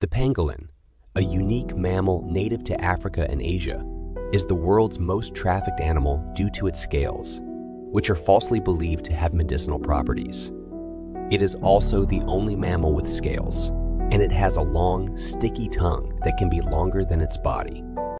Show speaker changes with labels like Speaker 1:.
Speaker 1: The pangolin, a unique mammal native to Africa and Asia, is the world's most trafficked animal due to its scales, which are falsely believed to have medicinal properties. It is also the only mammal with scales, and it has a long, sticky tongue that can be longer than its body.